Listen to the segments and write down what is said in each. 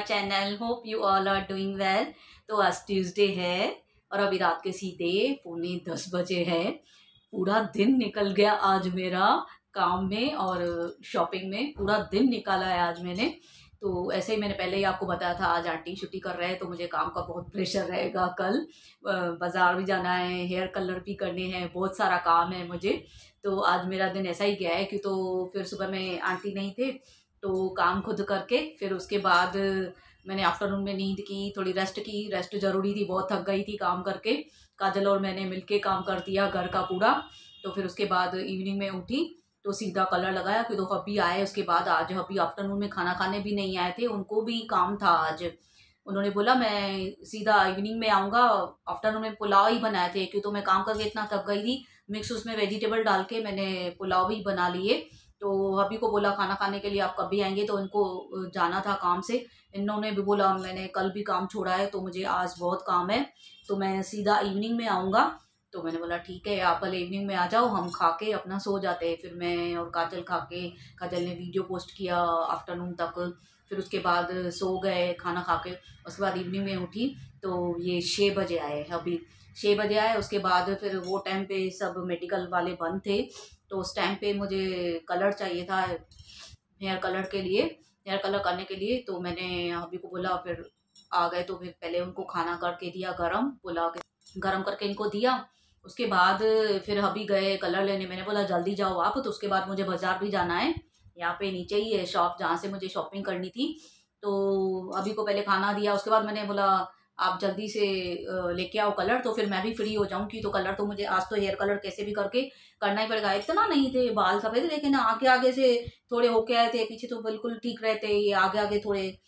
My channel hope you all are doing well तो आज Tuesday है और अभी रात के सीधे पौने दस बजे है। पूरा दिन निकल गया आज मेरा काम में और शॉपिंग में। पूरा दिन निकाला है आज मैंने। तो ऐसे ही मैंने पहले ही आपको बताया था, आज आंटी छुट्टी कर रहे हैं तो मुझे काम का बहुत प्रेशर रहेगा कल। बाज़ार भी जाना है हेयर कलर भी करने हैं, बहुत सारा काम है मुझे। तो आज मेरा दिन ऐसा ही गया है कि तो फिर सुबह में आंटी नहीं थे। तो काम खुद करके, फिर उसके बाद मैंने आफ्टरनून में नींद की, थोड़ी रेस्ट की। रेस्ट ज़रूरी थी, बहुत थक गई थी काम करके। काजल और मैंने मिलके काम कर दिया घर का पूरा। तो फिर उसके बाद इवनिंग में उठी तो सीधा कलर लगाया कि तो हबी आए, उसके बाद आज हबी आफ्टरनून में खाना खाने भी नहीं आए थे, उनको भी काम था आज। उन्होंने बोला, मैं सीधा इवनिंग में आऊँगा आफ्टरनून में पुलाव ही बनाए थे, क्यों तो मैं काम करके इतना थक गई थी। मिक्स उसमें वेजिटेबल डाल के मैंने पुलाव भी बना लिए। तो अभी को बोला खाना खाने के लिए आप कभी आएँगे? तो इनको जाना था काम से। इन्होंने भी बोला, मैंने कल भी काम छोड़ा है तो मुझे आज बहुत काम है। तो मैं सीधा इवनिंग में आऊँगा। तो मैंने बोला, ठीक है, आप कल इवनिंग में आ जाओ, हम खा के अपना सो जाते हैं। फिर मैं और काजल खा के काजल ने वीडियो पोस्ट किया आफ्टरनून तक। फिर उसके बाद सो गए, खाना खा के उसके बाद इवनिंग में उठी तो ये छः बजे आए अभी छः बजे आए, उसके बाद फिर वो टाइम पे सब मेडिकल वाले बंद थे। तो उस टाइम पे मुझे कलर चाहिए था हेयर कलर के लिए हेयर कलर करने के लिए तो मैंने अभी को बोला, फिर आ गए तो फिर पहले उनको खाना करके दिया गरम पुलाव के गरम करके इनको दिया। उसके बाद फिर अभी गए कलर लेने, मैंने बोला, जल्दी जाओ आप। तो उसके बाद मुझे बाज़ार भी जाना है। यहाँ पे नीचे ही है शॉप जहाँ से मुझे शॉपिंग करनी थी। तो अभी को पहले खाना दिया, उसके बाद मैंने बोला आप जल्दी से लेके आओ कलर तो फिर मैं भी फ्री हो जाऊँगी। तो कलर तो मुझे आज तो हेयर कलर कैसे भी करके करना ही पड़ेगा। इतना नहीं थे बाल सफ़ेद, लेकिन आगे आगे से थोड़े होके आए थे, पीछे तो बिल्कुल ठीक रहते, ये आगे आगे थोड़े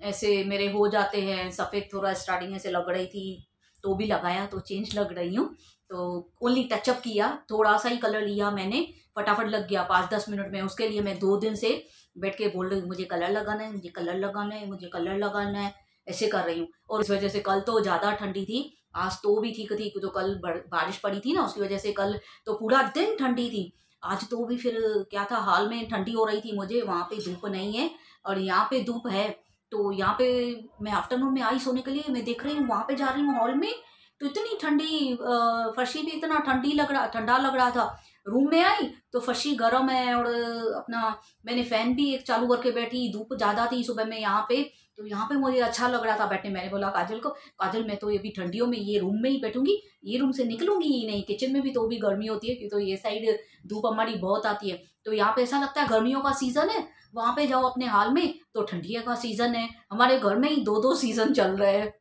ऐसे मेरे हो जाते हैं। सफ़ेद थोड़ा स्टार्टिंग से लग रही थी तो भी लगाया तो चेंज लग रही हूँ। तो ओनली टचअप किया, थोड़ा सा ही कलर लिया मैंने, फटाफट लग गया। पाँच दस मिनट में उसके लिए मैं दो दिन से बैठ के बोल रही मुझे कलर लगाना है, मुझे कलर लगाना है, मुझे कलर लगाना है। ऐसे कर रही हूँ। और इस वजह से कल तो ज़्यादा ठंडी थी, आज तो भी ठीक थी तो कल बारिश पड़ी थी ना, उसकी वजह से कल तो पूरा दिन ठंडी थी। आज तो भी फिर क्या था, हाल में ठंडी हो रही थी मुझे, वहाँ पे धूप नहीं है और यहाँ पे धूप है। तो यहाँ पे मैं आफ्टरनून में आई सोने के लिए, मैं देख रही हूँ, वहाँ पे जा रही हूँ हॉल में तो इतनी ठंडी फर्शी भी इतना ठंडी लग रहा, ठंडा लग रहा था। रूम में आई तो फर्शी गर्म है और अपना मैंने फ़ैन भी एक चालू करके बैठी, धूप ज़्यादा थी सुबह में यहाँ पे तो यहाँ पे मुझे अच्छा लग रहा था बैठने। मैंने बोला, काजल को, काजल, मैं तो ये भी ठंडियों में ये रूम में ही बैठूँगी, ये रूम से निकलूँगी ही नहीं किचन में भी तो भी गर्मी होती है क्योंकि तो ये साइड धूप हमारी बहुत आती है। तो यहाँ पे ऐसा लगता है गर्मियों का सीज़न है, वहाँ पे जाओ अपने हाल में तो ठंडिया का सीज़न है, हमारे घर में ही दो दो सीज़न चल रहे हैं।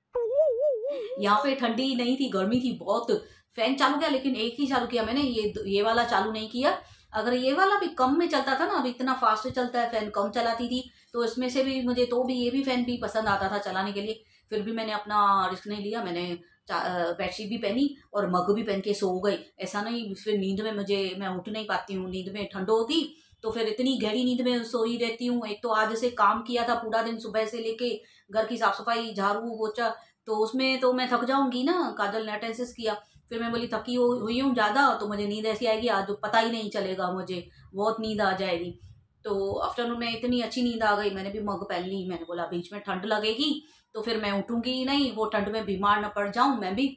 यहाँ पे ठंडी नहीं थी, गर्मी थी बहुत। फ़ैन चालू किया, लेकिन एक ही चालू किया मैंने, ये ये वाला चालू नहीं किया। अगर ये वाला भी कम में चलता था ना अभी इतना फास्ट चलता है फ़ैन कम चलाती थी तो इसमें से भी मुझे तो भी ये भी फ़ैन भी पसंद आता था चलाने के लिए। फिर भी मैंने अपना रिस्क नहीं लिया, मैंने बेडशीट भी पहनी और मग भी पहन के सो गई। ऐसा नहीं, फिर नींद में मुझे, मैं उठ नहीं पाती हूँ, नींद में ठंड होती तो फिर इतनी गहरी नींद में सोई रहती हूँ। एक तो आज से काम किया था पूरा दिन सुबह से लेके घर की साफ़ सफ़ाई झाड़ू, पोछा तो उसमें तो मैं थक जाऊँगी ना, काजल ने अटेंसिस किया। फिर मैं बोली, थकी हुई हूँ ज़्यादा तो मुझे नींद ऐसी आएगी, आज पता ही नहीं चलेगा मुझे, बहुत नींद आ जाएगी। तो आफ्टरनून में इतनी अच्छी नींद आ गई, मैंने भी मग पहन ली, मैंने बोला, बीच में ठंड लगेगी तो फिर मैं उठूँगी ही नहीं, वो ठंड में बीमार न पड़ जाऊँ मैं भी।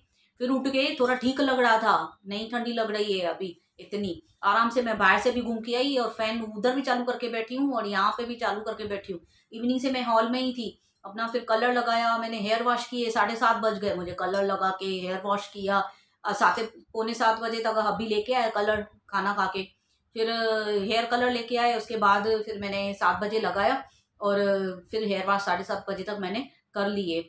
फिर उठ के थोड़ा ठीक लग रहा था, नहीं ठंडी लग रही है अभी इतनी। आराम से मैं बाहर से भी घूम के आई और फ़ैन उधर भी चालू करके बैठी हूँ और यहाँ पे भी चालू करके बैठी हूँ। इवनिंग से मैं हॉल में ही थी, अपना फिर कलर लगाया, मैंने हेयर वॉश किए, साढ़े सात बज गए, मुझे कलर लगा के हेयर वॉश किया, सात, पौने सात बजे तक अभी लेके आया कलर खाना खा के। फिर हेयर कलर लेके आए, उसके बाद फिर मैंने सात बजे लगाया और फिर हेयर वॉश साढ़े सात बजे तक मैंने कर लिए।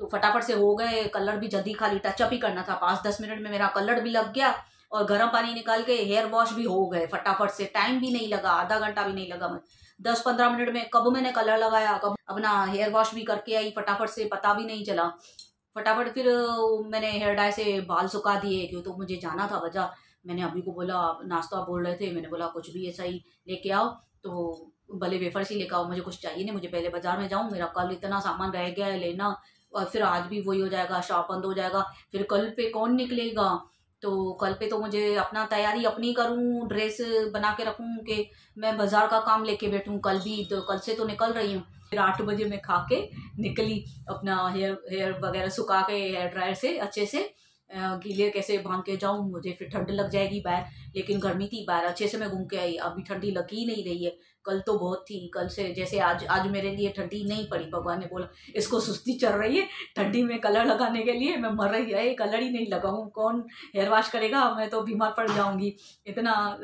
तो फटाफट से हो गए, कलर भी जल्दी खाली टचअप ही करना था। पाँच दस मिनट में मेरा कलर भी लग गया और गर्म पानी निकाल के हेयर वॉश भी हो गए फटाफट से। टाइम भी नहीं लगा, आधा घंटा भी नहीं लगा मैं दस पंद्रह मिनट में कब मैंने कलर लगाया, कब अपना हेयर वॉश भी करके आई, फटाफट से पता भी नहीं चला। फटाफट फिर मैंने हेयर डाई से बाल सुखा दिए, क्यों तो मुझे जाना था वजह मैंने अभी को बोला, नाश्ता बोल रहे थे? मैंने बोला, कुछ भी ऐसा ही लेके आओ। तो भले वेफर से लेकर आओ, मुझे कुछ चाहिए नहीं, मुझे पहले बाज़ार में जाऊँ, मेरा कल इतना सामान रह गया है लेना, और फिर आज भी वही हो जाएगा, शॉप बंद हो जाएगा, फिर कल पे कौन निकलेगा? तो कल पे तो मुझे अपना तैयारी अपनी करूँ, ड्रेस बना के रखूँ कि मैं बाज़ार का काम लेके बैठूँ कल भी तो कल से तो निकल रही हूँ। फिर आठ बजे मैं खा के निकली, अपना हेयर हेयर वगैरह सुखा के, हेयर ड्रायर से अच्छे से गीले कैसे भाग के जाऊँ? मुझे फिर ठंड लग जाएगी, बाहर। लेकिन गर्मी थी, बाहर। अच्छे से मैं घूम के आई। अभी ठंडी लग ही नहीं रही है। कल तो बहुत थी, कल से जैसे आज आज मेरे लिए ठंडी नहीं पड़ी, भगवान ने बोला, इसको सुस्ती चल रही है, ठंडी में कलर लगाने के लिए मैं मर रही है कलर ही नहीं लगाऊँ, कौन हेयर वॉश करेगा, मैं तो बीमार पड़ जाऊँगी। इतना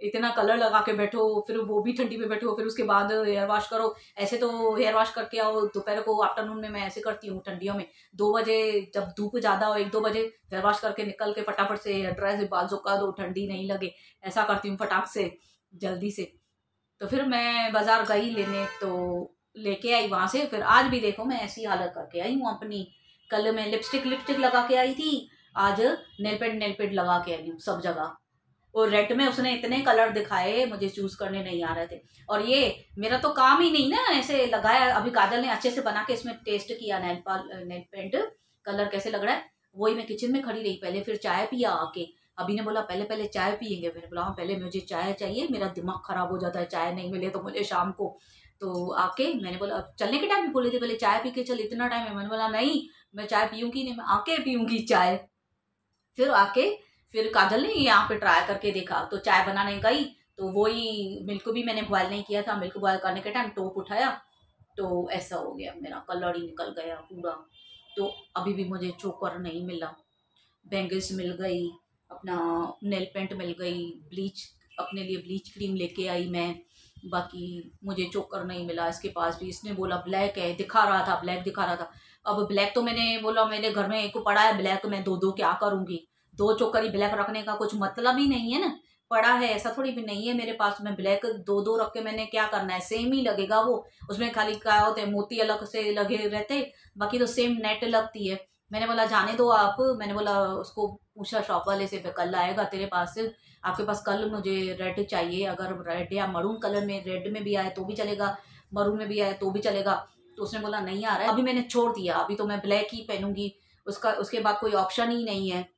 इतना कलर लगा के बैठो, फिर वो भी ठंडी में बैठो, फिर उसके बाद हेयर वॉश करो, ऐसे तो हेयर वॉश करके आओ, दोपहर को आफ्टरनून में मैं ऐसे करती हूँ ठंडियों में। दो बजे जब धूप ज़्यादा हो, एक दो बजे हेयर वॉश करके निकल के फटाफट से हेयर ड्राई से बाल सुखा दो, ठंडी नहीं लगे, ऐसा करती हूँ फटाक से, जल्दी से। तो फिर मैं बाज़ार गई लेने तो लेके आई वहाँ से। फिर आज भी देखो मैं ऐसी हालत करके आई हूँ अपनी। कल मैं लिपस्टिक लिपस्टिक लगा के आई थी, आज नेल पेंट नेल पेंट लगा के आई हूँ सब जगह। और रेड में उसने इतने कलर दिखाए, मुझे चूज़ करने नहीं आ रहे थे। और ये मेरा तो काम ही नहीं ना ऐसे लगाया। अभी काजल ने अच्छे से बना के इसमें टेस्ट किया नेल पाल नेल पेंट कलर कैसे लग रहा है, वही मैं किचन में खड़ी रही, पहले फिर चाय पिया आके। अभी ने बोला, पहले पहले चाय पियेंगे। मैंने बोला हाँ पहले मुझे चाय चाहिए, मेरा दिमाग खराब हो जाता है, चाय नहीं मिले तो मुझे शाम को। तो आके मैंने बोला चलने के टाइम भी बोले थे, पहले चाय पी के चल, इतना टाइम है। मैंने बोला, नहीं, मैं चाय पीऊँगी नहीं, मैं आके पीऊँगी चाय। फिर आके, फिर काजल ने यहाँ पे ट्राई करके देखा तो चाय बनाने गई तो वही मिल्क भी मैंने बॉयल नहीं किया था मिल्क बॉयल करने के टाइम टोप उठाया तो ऐसा हो गया, मेरा कलर ही निकल गया पूरा। तो अभी भी मुझे चोकर नहीं मिला बैंगल्स मिल गई अपना नेल पेंट मिल गई, ब्लीच, अपने लिए ब्लीच क्रीम लेके आई मैं। बाकी मुझे चोकर नहीं मिला, इसके पास भी इसने बोला, ब्लैक है, दिखा रहा था, ब्लैक दिखा रहा था। अब ब्लैक तो मैंने बोला, मेरे घर में एक पड़ा है ब्लैक, मैं दो दो क्या करूँगी? दो चोकर ही ब्लैक रखने का कुछ मतलब ही नहीं है ना? पड़ा है, ऐसा थोड़ी भी नहीं है मेरे पास, में ब्लैक दो दो रख के मैंने क्या करना है? सेम ही लगेगा वो, उसमें खाली क्या होते मोती अलग से लगे रहते, बाकी तो सेम नेट लगती है। मैंने बोला, जाने दो आप। मैंने बोला, उसको पूछा शॉप वाले से, कल आएगा तेरे पास। आपके पास कल मुझे रेड चाहिए। अगर रेड या मरून कलर में रेड में भी आए तो भी चलेगा मरून में भी आए तो भी चलेगा। तो उसने बोला, नहीं आ रहा है। अभी मैंने छोड़ दिया। अभी तो मैं ब्लैक ही पहनूँगी। उसका, उसके बाद कोई ऑप्शन ही नहीं है।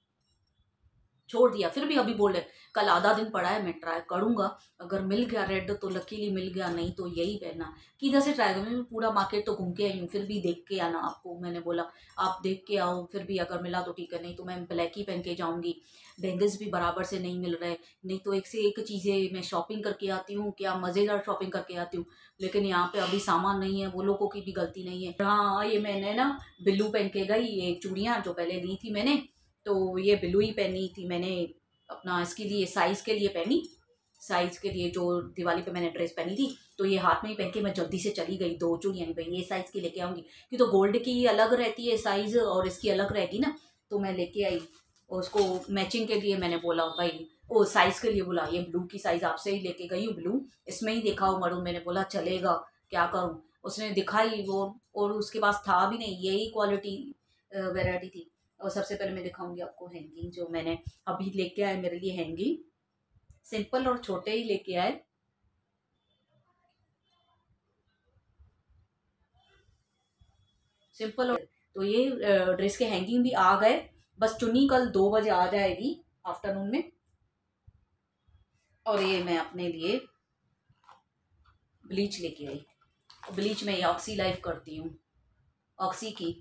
छोड़ दिया। फिर भी अभी बोले कल आधा दिन पड़ा है, मैं ट्राई करूँगा। अगर मिल गया रेड तो लकीली मिल गया, नहीं तो यही पहना किधर से ट्राई करूँ? पूरा मार्केट तो घूम के आई हूँ, फिर भी देख के आना आपको। मैंने बोला, आप देख के आओ, फिर भी अगर मिला तो ठीक है, नहीं तो मैं ब्लैक ही पहन के जाऊँगी। बैंगल्स भी बराबर से नहीं मिल रहे, नहीं तो एक से एक चीज़ें मैं शॉपिंग करके आती हूँ, क्या मज़ेदार शॉपिंग करके आती हूँ। लेकिन यहाँ पे अभी सामान नहीं है, वो लोगों की भी गलती नहीं है। हाँ ये मैंने ना बिल्लू पहन के गई, ये चूड़ियाँ जो पहले ली थी मैंने तो ये ब्लू ही पहनी थी मैंने, अपना इसके लिए साइज़ के लिए पहनी। साइज़ के लिए जो दिवाली पे मैंने ड्रेस पहनी थी तो ये हाथ में ही पहन के मैं जल्दी से चली गई दो चूड़ियाँ भाई ये साइज़ की लेके आऊँगी, क्योंकि तो गोल्ड की अलग रहती है साइज़ और इसकी अलग रहेगी ना। तो मैं लेके आई और उसको मैचिंग के लिए मैंने बोला, भाई, ओ साइज़ के लिए बोला, ये ब्लू की साइज़ आपसे ही लेके गई हूँ ब्लू इसमें ही देखा हो मरू मैंने बोला, चलेगा, क्या करूँ? उसने दिखाई वो और उसके पास था भी नहीं, यही क्वालिटी वेराइटी थी। और सबसे पहले मैं दिखाऊँगी आपको हैंगिंग जो मैंने अभी लेके आए, मेरे लिए हैंगिंग सिंपल और छोटे ही लेके आए। सिंपल और तो ये ड्रेस के हैंगिंग भी आ गए। बस चुनी कल दो बजे आ जाएगी आफ्टरनून में। और ये मैं अपने लिए ब्लीच लेके आई। ब्लीच में ये ऑक्सी लाइफ करती हूँ। ऑक्सी की।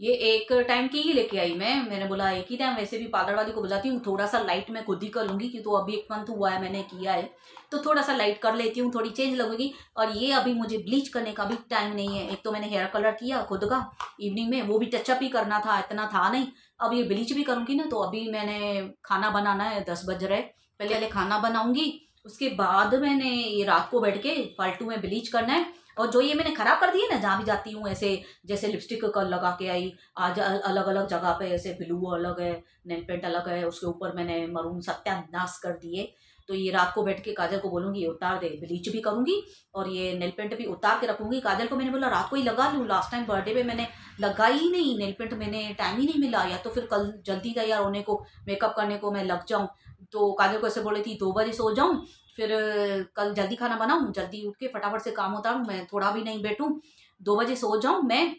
ये एक टाइम की ही लेके आई मैं। मैंने बोला, एक ही टाइम वैसे भी पार्लर वाली को बुलाती हूँ। थोड़ा सा लाइट मैं खुद ही कर लूँगी कि तो अभी एक मंथ हुआ है, मैंने किया है। तो थोड़ा सा लाइट कर लेती हूँ, थोड़ी चेंज लगेगी। और ये अभी मुझे ब्लीच करने का भी टाइम नहीं है। एक तो मैंने हेयर कलर किया खुद का इवनिंग में, वो भी टचअप ही करना था, इतना था नहीं। अब ये ब्लीच भी करूँगी ना तो अभी मैंने खाना बनाना है, दस बज रहे पहले पहले खाना बनाऊँगी, उसके बाद मैंने ये रात को बैठ के फालतू में ब्लीच करना है। और जो ये मैंने खराब कर दिए ना, जहाँ भी जाती हूँ, ऐसे जैसे लिपस्टिक लगा के आई, आज अलग अलग जगह पे ऐसे ब्लू अलग है नेल पेंट अलग है, उसके ऊपर मैंने मरून सत्यानाश कर दिए। तो ये रात को बैठ के काजल को बोलूँगी उतार दे ब्लीच भी करूँगी और ये नेल पेंट भी उतार के रखूँगी। काजल को मैंने बोला, रात को ही लगा लूँ लास्ट टाइम बर्थडे पे मैंने लगाई ही नहीं नेल पेंट मैंने टाइम ही नहीं मिला। या तो फिर कल जल्दी तैयार होने को मेकअप करने को मैं लग जाऊँ। तो काजल को ऐसे बोले थी, दो बजे सो जाऊँ फिर, कल जल्दी खाना बनाऊँ, जल्दी उठ के फटाफट से काम होता मैं थोड़ा भी नहीं बैठूँ, दो बजे सो जाऊँ मैं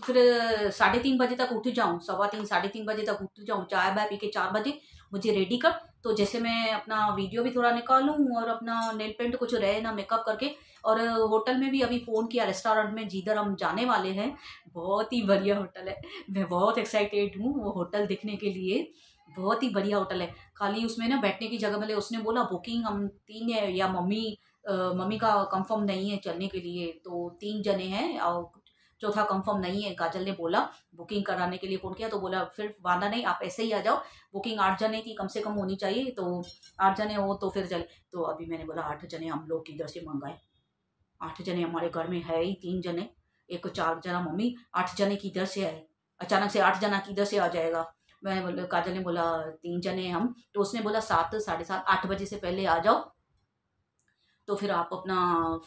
तो फिर, साढ़े तीन बजे तक उठ जाऊँ, सवा तीन, साढ़े तीन बजे तक उठ जाऊँ, चाय बाय पी के चार बजे, मुझे रेडी कर तो जैसे मैं अपना वीडियो भी थोड़ा निकालूँ और अपना नेल पेंट कुछ रहे ना मेकअप करके, और होटल में भी अभी फ़ोन किया रेस्टोरेंट में, जिधर हम जाने वाले हैं, बहुत ही बढ़िया होटल है, मैं बहुत एक्साइटेड हूँ वो होटल देखने के लिए। बहुत ही बढ़िया होटल है। खाली उसमें ना बैठने की जगह मिले, उसने बोला, बुकिंग हम तीन है या मम्मी मम्मी का कंफर्म नहीं है चलने के लिए तो तीन जने हैं और चौथा कंफर्म नहीं है। काजल ने बोला, बुकिंग कराने के लिए फ़ोन किया? तो बोला, फिर वादा नहीं, आप ऐसे ही आ जाओ, बुकिंग आठ जने की कम से कम होनी चाहिए तो आठ जने हो तो फिर चले। तो अभी मैंने बोला, आठ जने हम लोग किधर से मंगाए? आठ जने हमारे घर में है ही, तीन जने, एक चार जना मम्मी, आठ जने किधर से आए? अचानक से आठ जना किधर से आ जाएगा? मैं बोला, काजल ने बोला, तीन जने हम। तो उसने बोला, सात, साढ़े सात, आठ बजे से पहले आ जाओ। तो फिर आप अपना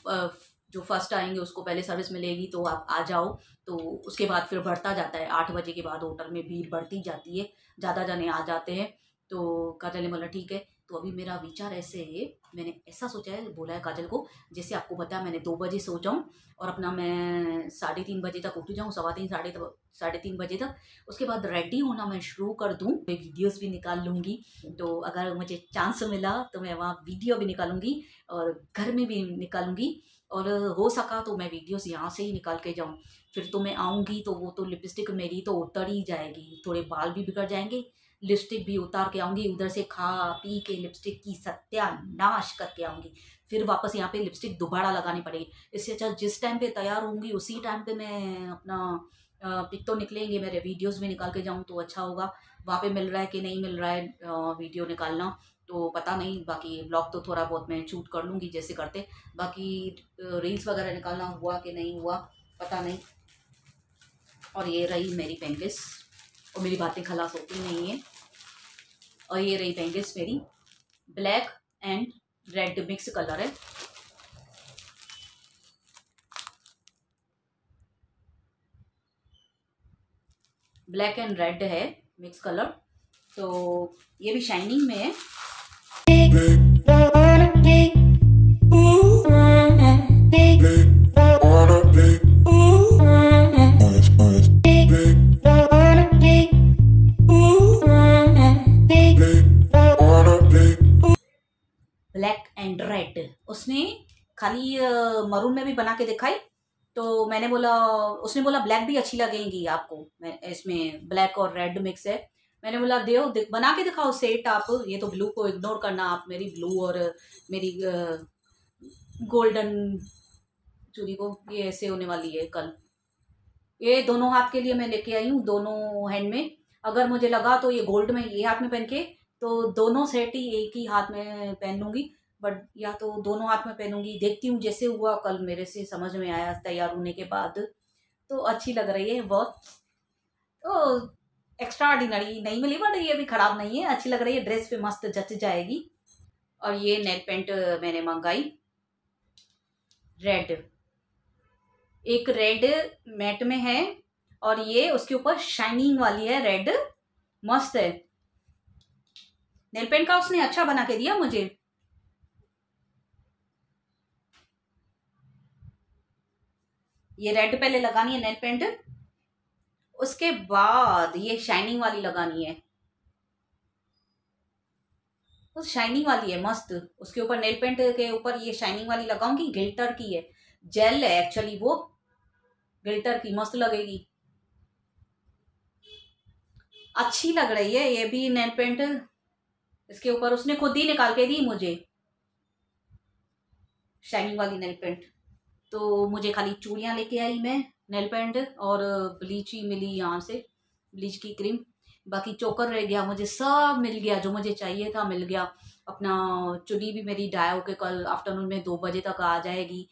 जो फ़र्स्ट आएँगे, उसको पहले सर्विस मिलेगी तो आप आ जाओ। तो उसके बाद फिर बढ़ता जाता है। आठ बजे के बाद होटल में भीड़ बढ़ती जाती है। ज़्यादा जने आ जाते हैं। तो काजल ने बोला, ठीक है। तो अभी मेरा विचार ऐसे है मैंने ऐसा सोचा है, बोला है काजल को, जैसे आपको बताया मैंने दो बजे सो जाऊँ और अपना मैं साढ़े तीन बजे तक उठ जाऊँ, सवा तीन, साढ़े साढ़े तीन बजे तक। उसके बाद रेडी होना मैं शुरू कर दूँ, मैं वीडियोस भी निकाल लूँगी। तो अगर मुझे चांस मिला तो मैं वहाँ वीडियो भी निकालूँगी और घर में भी निकालूँगी। और हो सका तो मैं वीडियोस यहाँ से ही निकाल के जाऊँ। फिर तो मैं आऊँगी तो वो तो लिपस्टिक मेरी तो उतर ही जाएगी, थोड़े बाल भी बिगड़ जाएँगे। लिपस्टिक भी उतार के आऊँगी, उधर से खा पी के लिपस्टिक की सत्यानाश करके आऊँगी। फिर वापस यहाँ पे लिपस्टिक दोबारा लगानी पड़ेगी। इससे अच्छा जिस टाइम पे तैयार होंगी, उसी टाइम पे मैं अपना पिक तो निकलेंगे, मेरे वीडियोस भी निकाल के जाऊँ तो अच्छा होगा। वहाँ पे मिल रहा है कि नहीं मिल रहा है वीडियो निकालना तो पता नहीं, बाकी ब्लॉग तो थोड़ा बहुत मैं शूट कर लूँगी जैसे करते। बाकी रील्स वगैरह निकालना हुआ कि नहीं हुआ, पता नहीं। और ये रही मेरी पेंगिस और मेरी बातें खलास होती नहीं है। और ये रही बैंगल्स मेरी black and red mix colour है। ब्लैक एंड रेड है मिक्स कलर तो ये भी शाइनिंग में है। मरून में भी बना के दिखाई। तो मैंने बोला, उसने बोला ब्लैक भी अच्छी लगेगी आपको। इसमें ब्लैक और रेड मिक्स है। मैंने बोला देव बना के दिखाओ सेट आप। ये तो ब्लू को इग्नोर करना, आप मेरी ब्लू और मेरी गोल्डन चूड़ी को, ये ऐसे होने वाली है कल। ये दोनों हाथ के लिए मैं लेके आई हूँ, दोनों हैंड में। अगर मुझे लगा तो ये गोल्ड में, ये हाथ में पहन के तो दोनों सेट ही एक ही हाथ में पहन लूँगी। बट या तो दोनों हाथ में पहनूँगी, देखती हूँ जैसे हुआ कल मेरे से समझ में आया तैयार होने के बाद। तो अच्छी लग रही है बहुत तो एक्स्ट्रा ऑर्डिनरी नहीं मिली बट ये भी ख़राब नहीं है, अच्छी लग रही है ड्रेस पे मस्त जच जाएगी। और ये नेल पेंट मैंने मंगाई। रेड एक रेड मैट में है और ये उसके ऊपर शाइनिंग वाली है रेड मस्त है। नेल पेंट का उसने अच्छा बना के दिया मुझे। ये रेड पहले लगानी है नेल पेंट उसके बाद ये शाइनिंग वाली लगानी है। तो शाइनिंग वाली है, मस्त। उसके ऊपर नेल पेंट के ऊपर ये शाइनिंग वाली लगाऊँगी गिल्टर की है। जेल है एक्चुअली वो। गिल्टर की, मस्त लगेगी। अच्छी लग रही है ये भी नेल पेंट इसके ऊपर उसने खुद ही निकाल के दी मुझे। शाइनिंग वाली नेल पेंट तो मुझे खाली चूड़ियाँ लेके आई मैं नेल पेंट और ब्लीच ही मिली यहाँ से ब्लीच की क्रीम बाकी चोकर रह गया, मुझे सब मिल गया, जो मुझे चाहिए था मिल गया। अपना चुनी भी मेरी डाय होके कल आफ्टरनून में दो बजे तक आ जाएगी।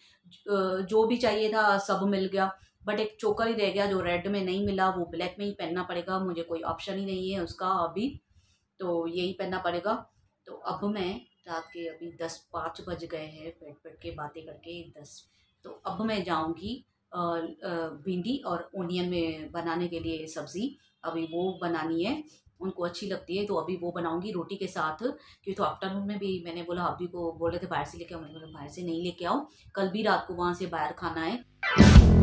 जो भी चाहिए था सब मिल गया। बट एक चोकर ही रह गया, जो रेड में नहीं मिला, वो ब्लैक में ही पहनना पड़ेगा। मुझे कोई ऑप्शन ही नहीं है उसका अभी तो यही पहनना पड़ेगा। तो अब मैं रात के अभी दस पाँच बज गए हैं पेट पेट के बातें करके दस तो अब मैं जाऊँगी भिंडी और ओनियन में बनाने के लिए सब्ज़ी। अभी वो बनानी है, उनको अच्छी लगती है तो अभी वो बनाऊँगी रोटी के साथ, क्योंकि तो आफ्टरनून में भी मैंने बोला, अभी को बोल रहे थे बाहर से लेके आओ। मैंने बोला, बाहर से नहीं लेके आओ, कल भी रात को वहाँ से बाहर खाना है।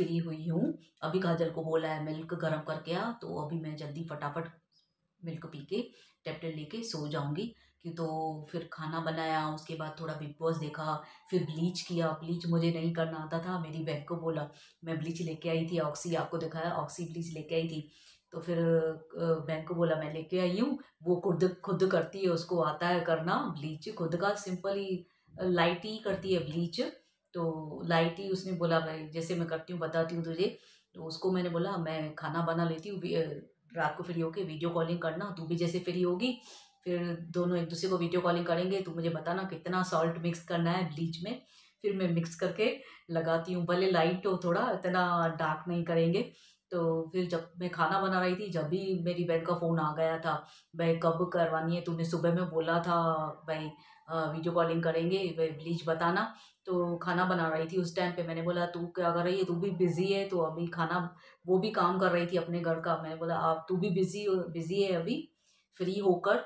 फ्री हुई हूँ। अभी काजल को बोला है मिल्क गर्म करके आ तो अभी मैं जल्दी फटाफट मिल्क पी के टैबलेट लेके सो जाऊँगी। कि तो फिर खाना बनाया, उसके बाद थोड़ा बिग बॉस देखा, फिर ब्लीच किया। ब्लीच मुझे नहीं करना आता था, मेरी बहन को बोला। मैं ब्लीच लेके आई थी ऑक्सी आपको दिखाया ऑक्सी ब्लीच लेके आई थी। तो फिर बहन को बोला, मैं लेके आई हूँ, वो खुद खुद करती है, उसको आता है करना। ब्लीच खुद का सिंपल ही लाइट ही करती है ब्लीच तो लाइट उसने बोला, भाई, जैसे मैं करती हूँ, बताती हूँ तुझे। तो उसको मैंने बोला, मैं खाना बना लेती हूँ रात को फ्री होके वीडियो कॉलिंग करना, तू भी जैसे फ्री होगी, फिर दोनों एक दूसरे को वीडियो कॉलिंग करेंगे तो मुझे बताना कितना सॉल्ट मिक्स करना है ब्लीच में। फिर मैं मिक्स करके लगाती हूँ, भले लाइट हो थोड़ा, इतना डार्क नहीं करेंगे। तो फिर जब मैं खाना बना रही थी, जब भी मेरी बहन का फ़ोन आ गया था, भाई, कब करवानी है? तूने सुबह में बोला था, भाई वीडियो कॉलिंग करेंगे, भाई ब्लीच बताना। तो खाना बना रही थी उस टाइम पे। मैंने बोला, तू क्या कर रही है? तू भी बिज़ी है? तो अभी खाना वो भी काम कर रही थी अपने घर का। मैंने बोला, आप, तू भी बिज़ी बिज़ी है अभी? फ्री होकर?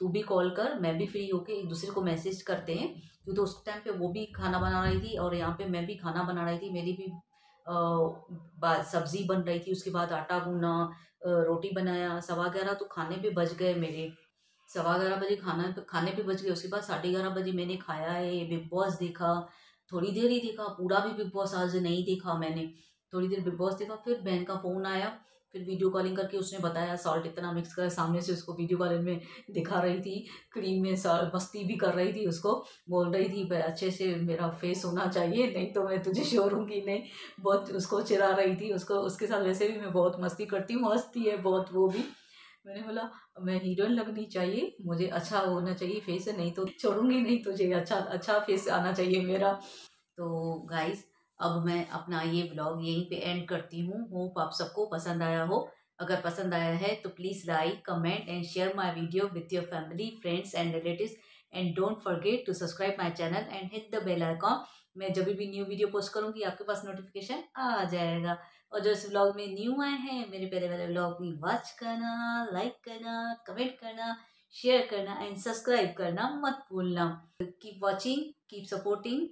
तू भी कॉल कर। मैं भी फ्री होके एक दूसरे को मैसेज करते हैं। क्योंकि तो उस टाइम पे वो भी खाना बना रही थी और यहाँ पे मैं भी खाना बना रही थी। मेरी भी सब्ज़ी बन रही थी। उसके बाद आटा गूना रोटी बनाया। सवा ग्यारह तो खाने पे बज गए मेरे। सवा ग्यारह बजे खाना, खाने पे बज गए। उसके बाद साढ़े ग्यारह बजे मैंने खाया है। बिग बॉस देखा। थोड़ी देर ही देखा, पूरा भी बिग बॉस आज नहीं देखा मैंने। थोड़ी देर बिग बॉस देखा, फिर बहन का फ़ोन आया, फिर वीडियो कॉलिंग करके उसने बताया सॉल्ट इतना मिक्स कर, सामने से उसको वीडियो कॉलिंग में दिखा रही थी क्रीम में मस्ती भी कर रही थी उसको, बोल रही थी भाई अच्छे से मेरा फेस होना चाहिए, नहीं तो मैं तुझे शोरूँगी नहीं। बहुत उसको चिरा रही थी, उसको, उसके साथ वैसे भी मैं बहुत मस्ती करती हूँ हंसती है बहुत, वो भी। मैंने बोला, मैं हीरोइन लगनी चाहिए, मुझे अच्छा होना चाहिए फेस नहीं तो छोड़ूँगी नहीं तुझे अच्छा अच्छा फेस आना चाहिए मेरा। तो गाइस अब मैं अपना ये ब्लॉग यहीं पे एंड करती हूँ। होप आप सबको पसंद आया हो। अगर पसंद आया है तो please like comment and share my video with your family friends and relatives and don't forget to subscribe my channel and hit the bell icon मैं जब भी न्यू वीडियो पोस्ट करूँगी, आपके पास नोटिफिकेशन आ जाएगा। और जो इस व्लॉग में न्यू आए हैं, मेरे पहले वाले व्लॉग भी वॉच करना लाइक करना कमेंट करना शेयर करना एंड सब्सक्राइब करना मत भूलना। Keep watching keep supporting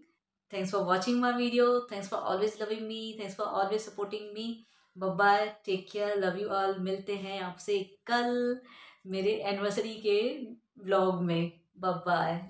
thanks for watching my video thanks for always loving me thanks for always supporting me bye take care love you all मिलते हैं आपसे कल मेरे एनिवर्सरी के ब्लॉग में। बाय